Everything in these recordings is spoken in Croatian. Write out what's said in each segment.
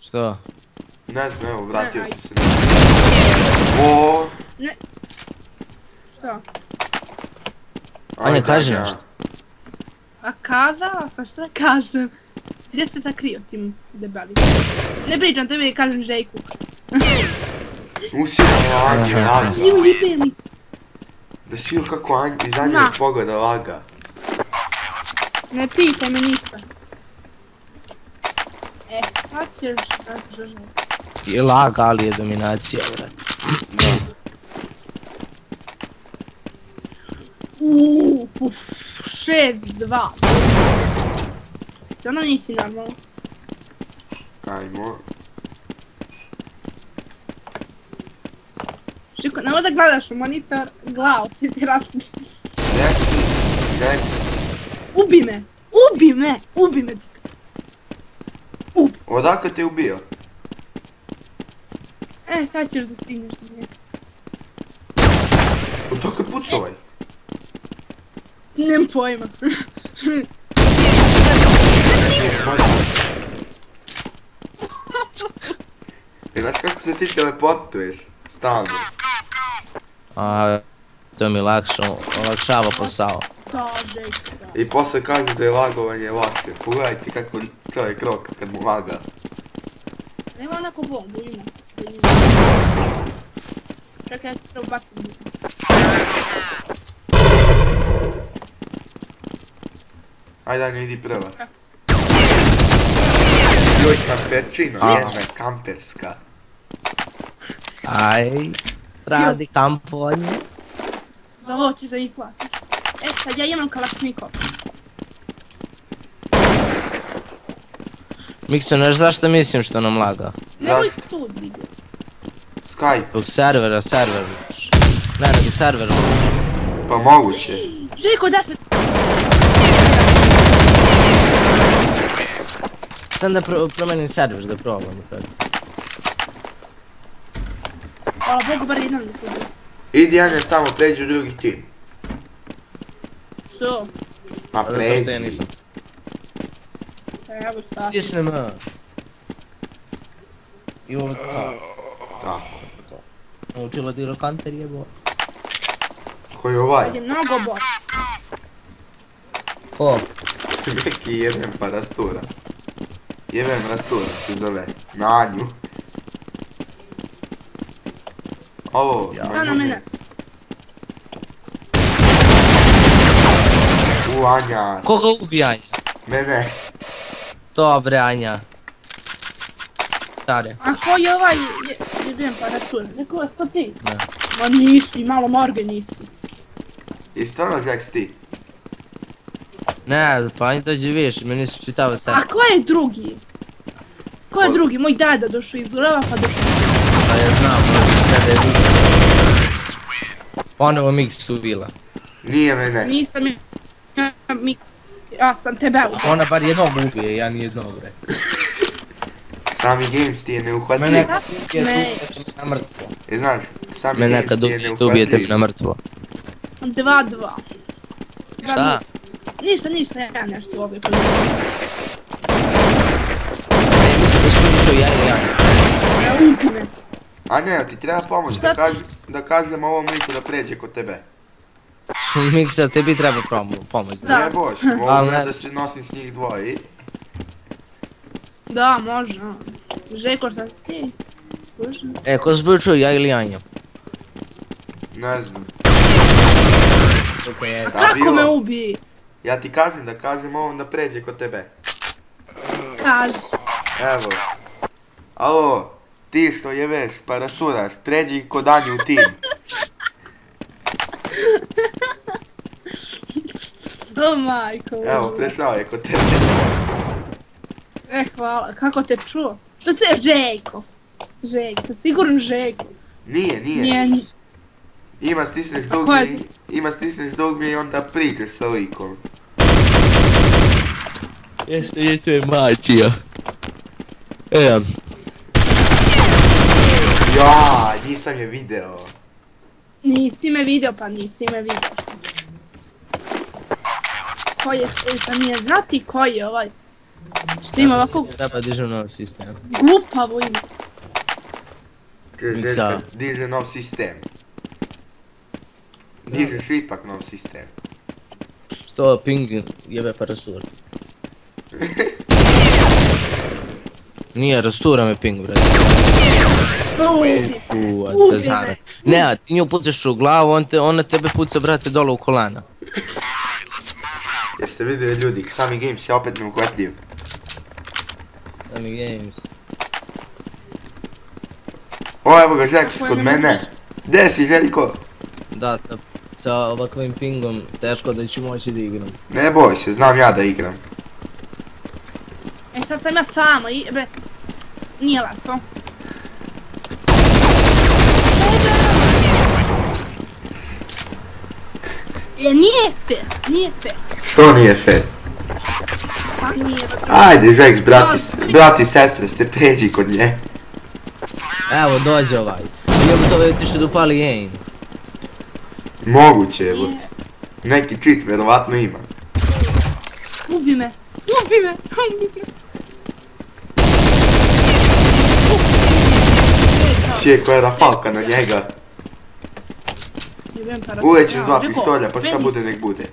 Što? Ne znam, evo, vratio Ne, sam se. O, Što? Anja, ajde, kaži Anja. nešto. A kazala, pa šta kažem? Gdje se sakrio tim debeli? Ne pričam, tebi kažem Žejku. Usjela je Anja, jebeli. Da si vidio kako Anja, iz Anje Ma. pogleda laga. Ne pitaj me ništa. E, Je laga, ali je dominacija, brate. Da. Uuu, puf, šest, dva. Ono nisi normalno. Ajmo. Šiko, nemoj da gledaš u monitor, glavu ti ti rasli. Gdje si? Gdje si? Ubi me! Ubi me! Ubi me! Ладака те убия. Е, сега ще достигнеш до нея. От тук е пуцовай. Не пойма. Е, знаеш как се ти телепортуеш? Стана. А, то ми лакшо, лакшава по. I posle kažu da je lagovanje lakše. Pogledajte kako čovjek roka kad mu laga. Nema onako bombu, ima. Čekaj, ja ću baciti. Ajde Anja, idi prva. Joj, kamperčina, jedna kamperska. Aj, radi kampovanje. Za ovo ćeš da ih platiš. E, sad ja imam kalasnikov. Mikso, znaš zašto mislim što nam laga? Nemoj tu, digo. Skype, Zbog servera, server loš. Ne, nego server loš. pa moguće. Žejko, da se... Sam da pro promenim server da probam. Hvala Bogu, bar jednom da se Idi Anja tamo, pređi u drugi tim. Što? Pa Zašto ja pređi. nisam? Stisnem A. I ovo tako. Tako. Naučila dilo kanter jebo. Koji je ovaj? Je mnogo bolje. Ko? Neki jebem pa rastura. Jebem rastura se zove. Na Anju. Ovo, Ja. Na mene. Anja. Koga ubijanja? Mene. Dobre, Anja. Stare. A ko je ovaj... Je, jebem pa račun. Rekao je to ti? Ne. Ma nisi, malo morge nisi. I stvarno Jack si ti? Ne, pa Anja dođe viš, meni su čitava A server. ko je drugi? Ko je drugi? Moj dada došao iz Urava pa došao. Pa ja znam, mislim da je Mix. Ponovo Mix ubila. Nije mene. Nisam ja... ja, mi, ja sam tebe ubio. Ona bar jednog ubije, ja ni jednog bre. Sami Games ti je Mene neuhvatljiv. kad ubijete, Ne. na mrtvo. E znaš, Sami Mene Games kad ti je ubijete, ubijete neuhvatljiv. na mrtvo. Dva, dva. Dva, Šta? Ništa, ništa, ja nešto ovdje Ne, mislim da skupiću ja i Anja. Ja me. Anja, jel ti treba pomoć da, da kažem ovom liku da pređe kod tebe? Miksa, tebi treba promo, pomoć. Da. Ne boš, Ali mogu ne- da se nosim s njih dvoje. i- Da, može. a. Žeko, šta si ti? E, ko zbuču, ja ili Anja? Ne znam. Super. Da, Kako bilo. me ubi? Ja ti kažem da kažem ovom da pređe kod tebe. Kaži. Evo. Alo, ti što jebeš pa rasturaš, pređi kod Anju u tim. O majko. Evo, prešao je kod tebe. E, hvala. Kako te čuo? Što se Žejko? Žejko, sigurno Žejko. Nije, nije. Nije, ni- Ima stisneš dugme, je? ima stisneš dugme i onda pričaš sa likom. Jeste, je to je mačija. E, Ja, nisam je video. nisi me vidio, pa nisi me vidio. Ko je, e, pa nije znati ko je ovaj. Da ima ovako Treba dižem novi sistem. glupavo. Kaže, Miksa. Diže nov sistem. Dižeš ipak nov sistem. Što ping jebe pa rastura. Nije, rastura me ping, brate. Uu, a te Ubij zara. me. Ne, a ti nju pucaš u glavu, on te, ona tebe puca, brate, dole u kolana. Jeste vidjeli ljudi, sami games je opet neuhvatljiv. Da mi games. O, evo ga Žeks kod mene. Gdje si Željko? Da, sa, sa ovakvim pingom teško da ću moći da igram. Ne boj se, znam ja da igram. E sad sam ja sama i... Be, nije lako. E, nije fair, nije fair. Što nije fair? Pa nije. Ajde Žeks, brati, brati i sestre, ste pređi kod nje. Evo, dođe ovaj. Idemo to već da upali aim. Moguće je, but. Neki cheat vjerovatno ima. Ubi me, ubi me, ubi me. Čije koja je rafalka na njega. Ulećeš dva pištolja, pa šta bude nek bude.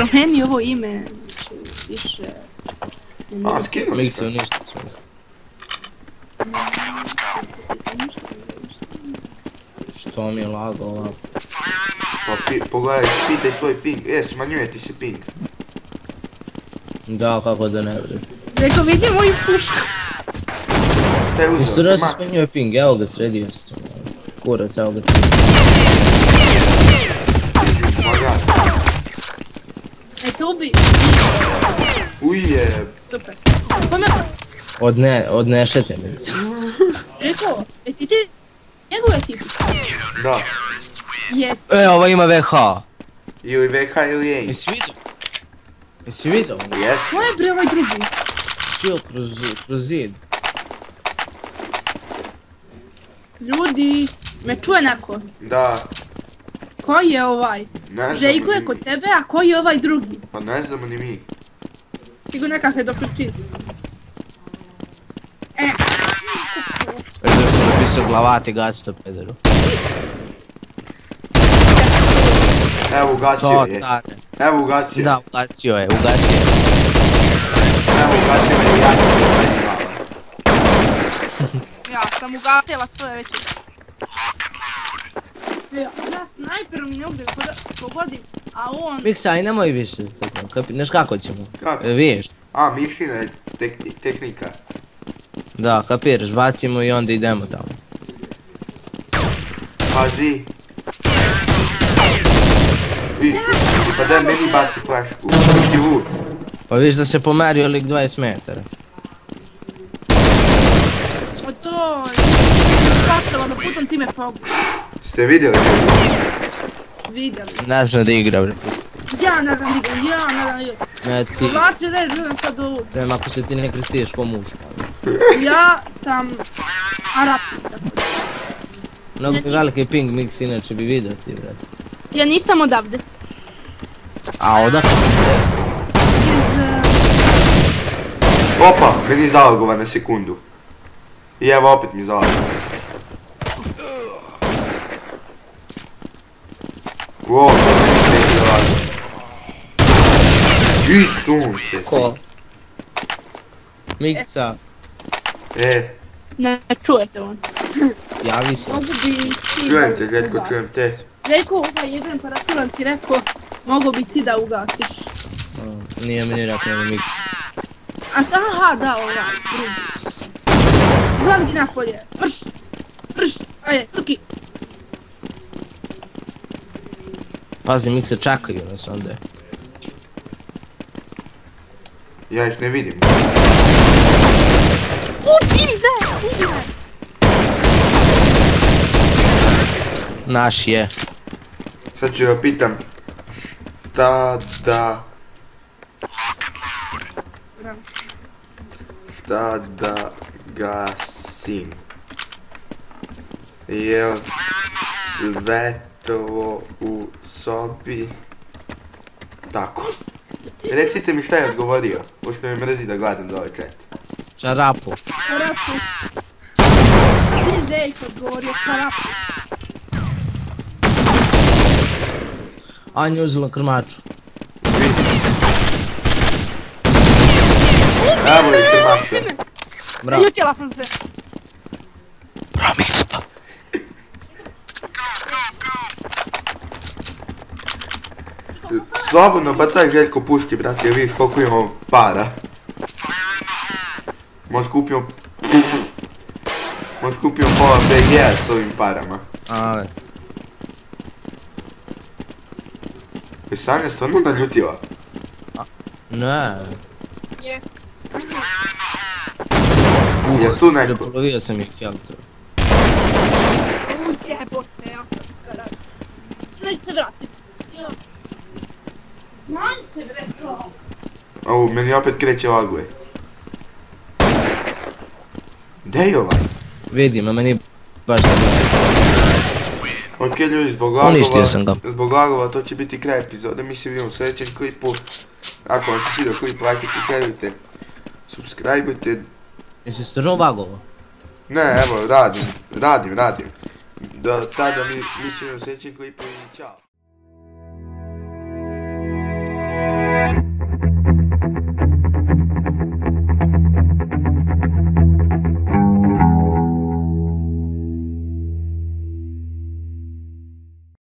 Promeni ovo ime, znači, više... A, Mikse to. uništit ću. Što mi je lago ovako. Pa pi, pogledaj, pitaj svoj ping. E, smanjuje ti se ping. Da, kako da ne bre. Rekao, vidi moju pušku. Šta je Isto da se Ma, smanjuje ping, evo ga sredio sam. Kurac, evo ga ma ja. E, te ubi. Super. Kome? Od ne, od nešete mi se. Rekao, e ti ti... Njegove ti? da. Jes. E, ovo ima VH. Ili VH ili AIM. Jesi vidio? Jesi vidio? Jes. Ko je bre ovaj drugi? Čio kroz, kroz zid. Ljudi, me čuje neko. Da. Ko je ovaj? Ne znamo Žejko je kod tebe, a ko je ovaj drugi? Pa ne znamo ni mi. Sigurno nekakve doključi. E, Već da sam napisao glavati gasto pederu. Evo ugasio je. stare. Evo ugasio. Da, ugasio je, ugasio je. Evo ugasio je i ja ja sam ugasila sve već. Ja, ja snajperom ne ovdje pogodim, a on... Miksa, aj nemoj više tako, kapi, znaš kako ćemo? Kako? E, Vidiš? A, mišina je tehnika. Da, kapiraš, bacimo i onda idemo tamo. Pazi. Isu, pa daj meni baci flašku. Ti loot. Pa vidiš da se pomerio lik 20 metara. O to... Spašala da putom ti me pogu. Ste vidjeli? Vidjeli. Ne znam da igra, bre. Ja ne znam igram, ja ne znam igram. Ne ti, želim sad ovu. znam ako se ti ne krstiješ ko muž. Ja sam Arap. Mnogo veliki ping mix inače bi vidio ti, bre. Ja nisam odavde. A odakle ste? Iz... Opa, meni zalogova na sekundu. I evo opet mi zalogova. Wow, sad meni da laže. I sunce. Ko? Miksa, E, Ne čujete on. javi se. Mogu bi ti... čujem te, ugasiš. čujem te. Rekao ovaj jedan paraturan ti rekao, mogu bi ti da ugasiš. A, Nije meni rekao nego Mix. A ta, aha, da, ovaj, drugi. Glavi ti napolje. Vrš, vrš, ajde, tuki. Pazi, Miksa čakaju nas onda. Ja ih ne vidim. Ubi me, ubi me. Naš je. Sad ću ga pitam šta da, šta da gasim. Jel svetlo u sobi? Tako. Recite mi šta je odgovorio, pošto me mrzi da gledam da ovaj chat. Čarapu. Čarapu. A ti je Željko odgovorio čarapu. Anja uzela krmaču. Evo je crmača. Bravo. Jutila sam se. Bramica. Slobodno bacaj Željko puški, brate, jer vidiš koliko imamo para. Možda kupimo... Možda kupimo pola BG-a s ovim parama. Ale. Je Sanja stvarno naljutila? Ne. Je. Je tu neko? Prepolovio sam ih keltru. U jebote, ja sam se. Neće se vratiti. Smanjite bre to. Au, meni opet kreće laguje. Gdje je ovaj? Vidim, a meni baš se Ok ljudi, zbog lagova, Uništio sam ga. zbog lagova to će biti kraj epizode, mi se vidimo u sljedećem klipu. Ako vam se svidio klip, lajkajte, šerujte, subscribeujte. Jesi stvarno vagovo? Ne, evo, radim, radim, radim. Do tada mi, mi se vidimo u sljedećem klipu i čao.